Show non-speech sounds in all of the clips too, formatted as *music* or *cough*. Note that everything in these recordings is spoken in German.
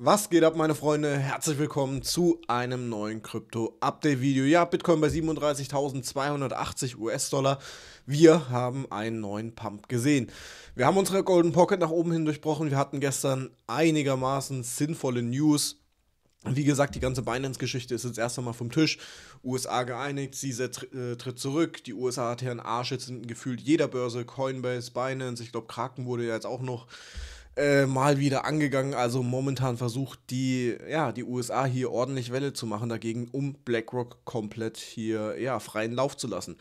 Was geht ab, meine Freunde? Herzlich willkommen zu einem neuen Krypto-Update-Video. Ja, Bitcoin bei 37.280 US-Dollar. Wir haben einen neuen Pump gesehen. Wir haben unsere Golden Pocket nach oben hin durchbrochen. Wir hatten gestern einigermaßen sinnvolle News. Wie gesagt, die ganze Binance-Geschichte ist jetzt erst einmal vom Tisch. USA geeinigt, CZ äh, tritt zurück. Die USA hat hier einen Arsch jetzt gefühlt jeder Börse. Coinbase, Binance, ich glaube, Kraken wurde ja jetzt auch noch äh, mal wieder angegangen. Also momentan versucht die, ja, die USA hier ordentlich Welle zu machen dagegen, um BlackRock komplett hier ja, freien Lauf zu lassen.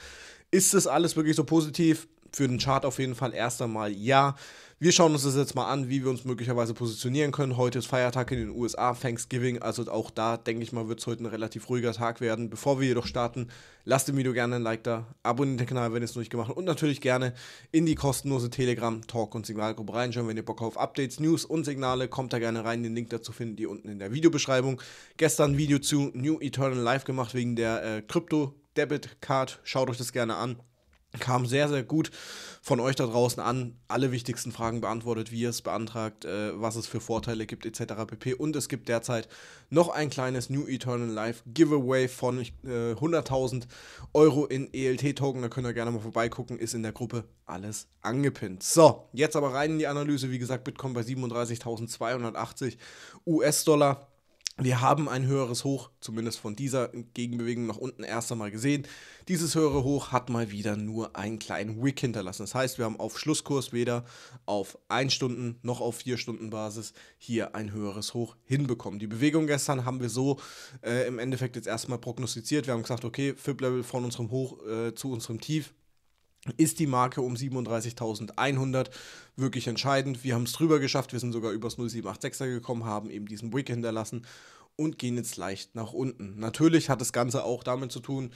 Ist das alles wirklich so positiv? Für den Chart auf jeden Fall erst einmal ja. Wir schauen uns das jetzt mal an, wie wir uns möglicherweise positionieren können. Heute ist Feiertag in den USA, Thanksgiving, also auch da denke ich mal, wird es heute ein relativ ruhiger Tag werden. Bevor wir jedoch starten, lasst dem Video gerne ein Like da, abonniert den Kanal, wenn ihr es noch nicht gemacht habt und natürlich gerne in die kostenlose Telegram, Talk und Signalgruppe reinschauen. Wenn ihr Bock auf Updates, News und Signale, kommt da gerne rein. Den Link dazu findet ihr unten in der Videobeschreibung. Gestern ein Video zu New Eternal Life gemacht wegen der äh, Crypto Debit Card. Schaut euch das gerne an kam sehr, sehr gut von euch da draußen an. Alle wichtigsten Fragen beantwortet, wie ihr es beantragt, äh, was es für Vorteile gibt, etc. pp. Und es gibt derzeit noch ein kleines New Eternal Life Giveaway von äh, 100.000 Euro in ELT-Token. Da könnt ihr gerne mal vorbeigucken. Ist in der Gruppe alles angepinnt. So, jetzt aber rein in die Analyse. Wie gesagt, Bitcoin bei 37.280 US-Dollar. Wir haben ein höheres Hoch, zumindest von dieser Gegenbewegung nach unten erst einmal gesehen. Dieses höhere Hoch hat mal wieder nur einen kleinen Wick hinterlassen. Das heißt, wir haben auf Schlusskurs weder auf 1 Stunden noch auf 4 Stunden Basis hier ein höheres Hoch hinbekommen. Die Bewegung gestern haben wir so äh, im Endeffekt jetzt erstmal prognostiziert. Wir haben gesagt, okay, FIB-Level von unserem Hoch äh, zu unserem Tief ist die Marke um 37.100 wirklich entscheidend. Wir haben es drüber geschafft, wir sind sogar übers 0786er gekommen, haben eben diesen Wick hinterlassen und gehen jetzt leicht nach unten. Natürlich hat das Ganze auch damit zu tun,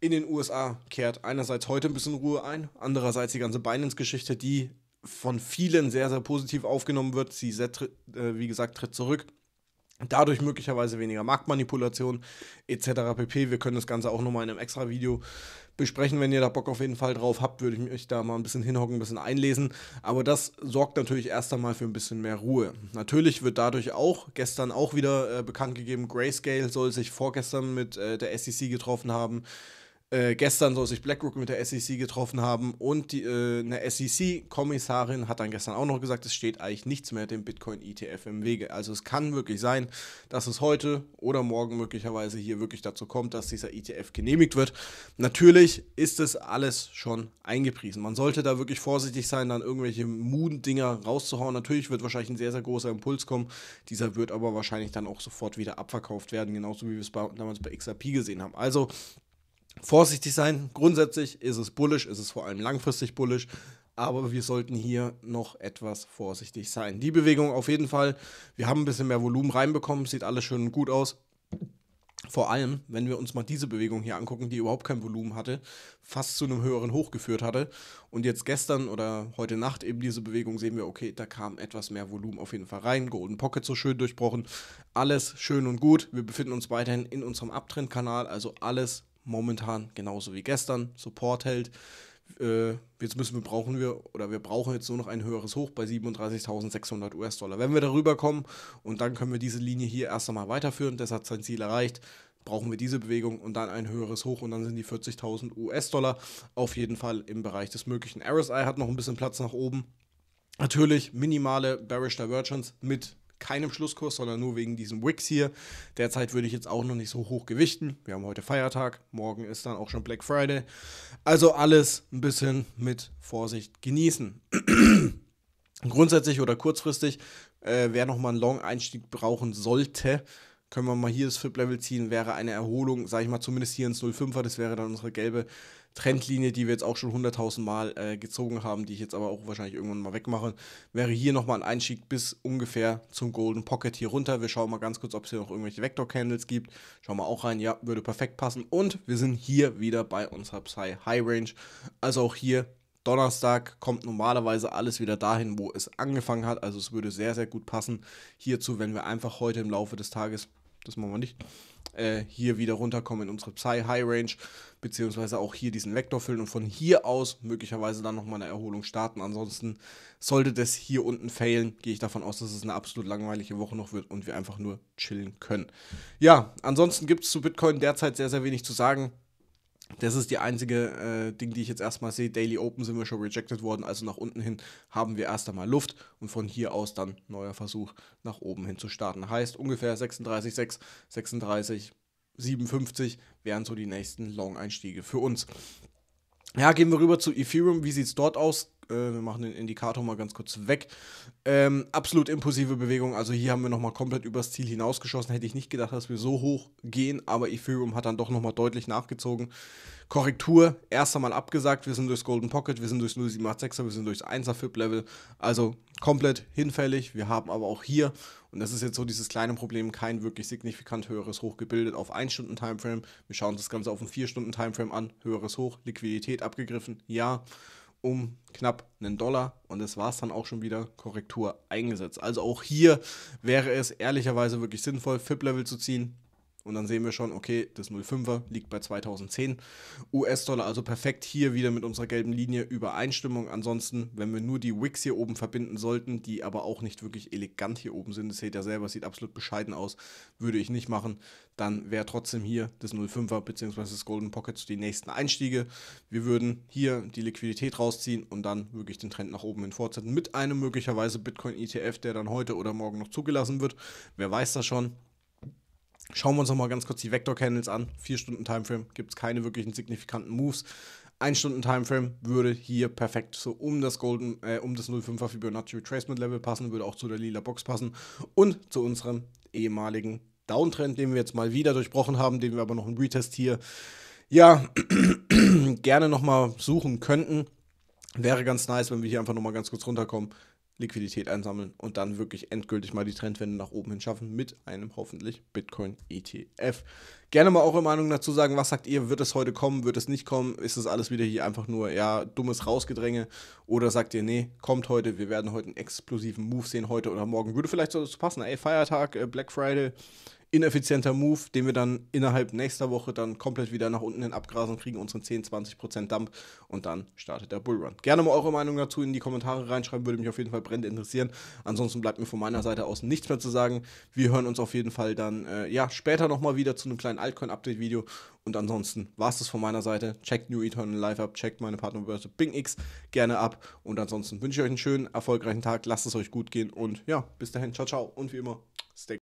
in den USA kehrt einerseits heute ein bisschen Ruhe ein, andererseits die ganze Binance-Geschichte, die von vielen sehr, sehr positiv aufgenommen wird. Sie, äh, wie gesagt, tritt zurück Dadurch möglicherweise weniger Marktmanipulation etc. pp. Wir können das Ganze auch nochmal in einem extra Video besprechen. Wenn ihr da Bock auf jeden Fall drauf habt, würde ich mich da mal ein bisschen hinhocken, ein bisschen einlesen. Aber das sorgt natürlich erst einmal für ein bisschen mehr Ruhe. Natürlich wird dadurch auch gestern auch wieder äh, bekannt gegeben, Grayscale soll sich vorgestern mit äh, der SEC getroffen haben. Äh, gestern soll sich BlackRock mit der SEC getroffen haben und die, äh, eine SEC-Kommissarin hat dann gestern auch noch gesagt, es steht eigentlich nichts mehr dem Bitcoin-ETF im Wege. Also es kann wirklich sein, dass es heute oder morgen möglicherweise hier wirklich dazu kommt, dass dieser ETF genehmigt wird. Natürlich ist es alles schon eingepriesen. Man sollte da wirklich vorsichtig sein, dann irgendwelche Moon-Dinger rauszuhauen. Natürlich wird wahrscheinlich ein sehr, sehr großer Impuls kommen. Dieser wird aber wahrscheinlich dann auch sofort wieder abverkauft werden, genauso wie wir es damals bei XRP gesehen haben. Also vorsichtig sein. Grundsätzlich ist es bullish, ist es vor allem langfristig bullish, aber wir sollten hier noch etwas vorsichtig sein. Die Bewegung auf jeden Fall. Wir haben ein bisschen mehr Volumen reinbekommen, sieht alles schön gut aus. Vor allem, wenn wir uns mal diese Bewegung hier angucken, die überhaupt kein Volumen hatte, fast zu einem höheren Hoch geführt hatte. Und jetzt gestern oder heute Nacht eben diese Bewegung sehen wir, okay, da kam etwas mehr Volumen auf jeden Fall rein. Golden Pocket so schön durchbrochen. Alles schön und gut. Wir befinden uns weiterhin in unserem Abtrendkanal, also alles momentan genauso wie gestern Support hält. Äh, jetzt müssen wir brauchen wir oder wir brauchen jetzt nur noch ein höheres Hoch bei 37.600 US-Dollar. Wenn wir darüber kommen und dann können wir diese Linie hier erst einmal weiterführen, das hat sein Ziel erreicht, brauchen wir diese Bewegung und dann ein höheres Hoch und dann sind die 40.000 US-Dollar auf jeden Fall im Bereich des Möglichen. RSI hat noch ein bisschen Platz nach oben. Natürlich minimale Bearish Divergence mit keinem Schlusskurs, sondern nur wegen diesem Wix hier. Derzeit würde ich jetzt auch noch nicht so hoch gewichten. Wir haben heute Feiertag, morgen ist dann auch schon Black Friday. Also alles ein bisschen mit Vorsicht genießen. *clears throat* Grundsätzlich oder kurzfristig, äh, wer nochmal einen Long-Einstieg brauchen sollte, können wir mal hier das FIP-Level ziehen, wäre eine Erholung, sage ich mal, zumindest hier ins 05er, das wäre dann unsere gelbe Trendlinie, die wir jetzt auch schon 100.000 Mal äh, gezogen haben, die ich jetzt aber auch wahrscheinlich irgendwann mal wegmache, wäre hier nochmal ein Einstieg bis ungefähr zum Golden Pocket hier runter. Wir schauen mal ganz kurz, ob es hier noch irgendwelche Vector-Candles gibt. Schauen wir auch rein, ja, würde perfekt passen. Und wir sind hier wieder bei unserer Psy High Range. Also auch hier Donnerstag kommt normalerweise alles wieder dahin, wo es angefangen hat. Also es würde sehr, sehr gut passen hierzu, wenn wir einfach heute im Laufe des Tages das machen wir nicht, äh, hier wieder runterkommen in unsere Psy High Range, beziehungsweise auch hier diesen Vektor füllen und von hier aus möglicherweise dann nochmal eine Erholung starten. Ansonsten sollte das hier unten failen, gehe ich davon aus, dass es eine absolut langweilige Woche noch wird und wir einfach nur chillen können. Ja, ansonsten gibt es zu Bitcoin derzeit sehr, sehr wenig zu sagen. Das ist die einzige äh, Ding, die ich jetzt erstmal sehe. Daily Open sind wir schon rejected worden, also nach unten hin haben wir erst einmal Luft und von hier aus dann neuer Versuch nach oben hin zu starten. Heißt ungefähr 36,6, 36, 57 wären so die nächsten Long-Einstiege für uns. Ja, gehen wir rüber zu Ethereum. Wie sieht es dort aus? Äh, wir machen den Indikator mal ganz kurz weg. Ähm, absolut impulsive Bewegung. Also hier haben wir nochmal komplett übers Ziel hinausgeschossen. Hätte ich nicht gedacht, dass wir so hoch gehen, aber Ethereum hat dann doch nochmal deutlich nachgezogen. Korrektur erst einmal abgesagt. Wir sind durchs Golden Pocket, wir sind durchs 0786er, wir sind durchs 1er FIP-Level. Also komplett hinfällig. Wir haben aber auch hier, und das ist jetzt so dieses kleine Problem, kein wirklich signifikant höheres Hoch gebildet auf 1 Stunden Timeframe. Wir schauen das Ganze auf einen 4 Stunden Timeframe an. Höheres Hoch, Liquidität abgegriffen, ja um knapp einen Dollar und das war es dann auch schon wieder Korrektur eingesetzt. Also auch hier wäre es ehrlicherweise wirklich sinnvoll, FIP-Level zu ziehen, und dann sehen wir schon, okay, das 05er liegt bei 2010 US-Dollar, also perfekt hier wieder mit unserer gelben Linie Übereinstimmung. Ansonsten, wenn wir nur die Wicks hier oben verbinden sollten, die aber auch nicht wirklich elegant hier oben sind, das seht ihr selber, sieht absolut bescheiden aus, würde ich nicht machen, dann wäre trotzdem hier das 05er bzw. das Golden Pocket die nächsten Einstiege. Wir würden hier die Liquidität rausziehen und dann wirklich den Trend nach oben hin fortsetzen mit einem möglicherweise Bitcoin ETF, der dann heute oder morgen noch zugelassen wird. Wer weiß das schon. Schauen wir uns noch mal ganz kurz die Vector-Candles an. 4 Stunden Timeframe gibt es keine wirklichen signifikanten Moves. 1 Stunden Timeframe würde hier perfekt so um das Golden, äh, um das 05er Fibonacci Retracement Level passen, würde auch zu der lila Box passen und zu unserem ehemaligen Downtrend, den wir jetzt mal wieder durchbrochen haben, den wir aber noch im Retest hier ja *clears throat* gerne nochmal suchen könnten. Wäre ganz nice, wenn wir hier einfach nochmal ganz kurz runterkommen. Liquidität einsammeln und dann wirklich endgültig mal die Trendwende nach oben hin schaffen mit einem hoffentlich Bitcoin ETF. Gerne mal eure Meinung dazu sagen, was sagt ihr, wird es heute kommen, wird es nicht kommen, ist es alles wieder hier einfach nur ja dummes Rausgedränge? Oder sagt ihr, nee, kommt heute, wir werden heute einen explosiven Move sehen heute oder morgen, würde vielleicht so passen, ey, Feiertag, äh, Black Friday, ineffizienter Move, den wir dann innerhalb nächster Woche dann komplett wieder nach unten hin abgrasen, kriegen unseren 10-20% Dump und dann startet der Bullrun. Gerne mal eure Meinung dazu in die Kommentare reinschreiben, würde mich auf jeden Fall brennend interessieren. Ansonsten bleibt mir von meiner Seite aus nichts mehr zu sagen. Wir hören uns auf jeden Fall dann äh, ja, später nochmal wieder zu einem kleinen Altcoin-Update-Video und ansonsten war es das von meiner Seite. Checkt New Eternal Live ab, checkt meine Partnerbörse BingX gerne ab und ansonsten wünsche ich euch einen schönen, erfolgreichen Tag, lasst es euch gut gehen und ja, bis dahin, ciao, ciao und wie immer, stay